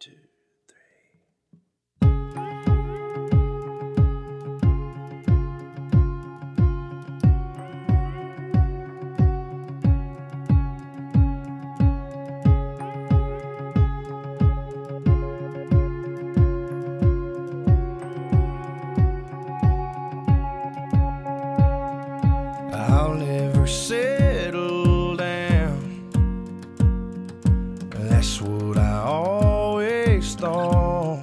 two, three. I'll never settle down. That's what I always thought.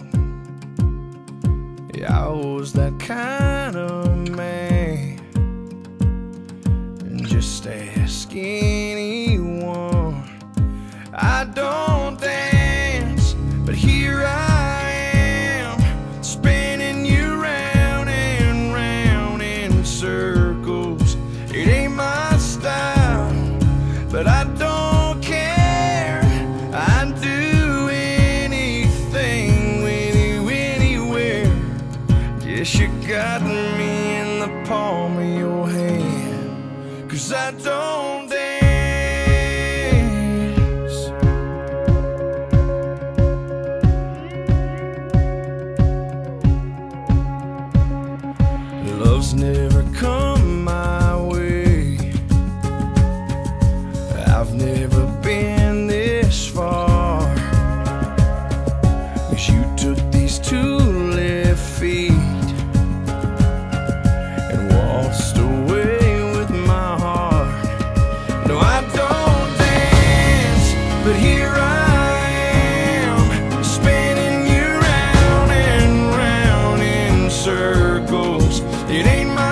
Yeah, I was that kind of man. Just ask anyone. I don't me in the palm of your hand. Cause I don't dance. Love's never come but here I am, spinning you round and round in circles. It ain't my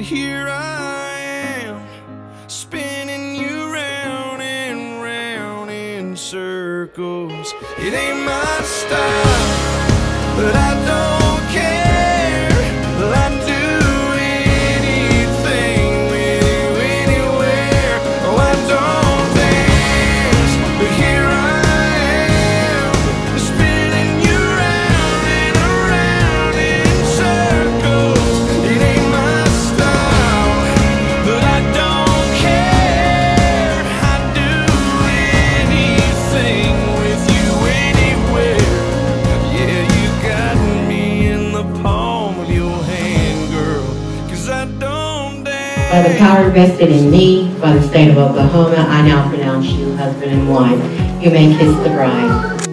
but here I am, spinning you round and round in circles. It ain't my style, but I don't By the power vested in me by the state of Oklahoma, I now pronounce you husband and wife. You may kiss the bride.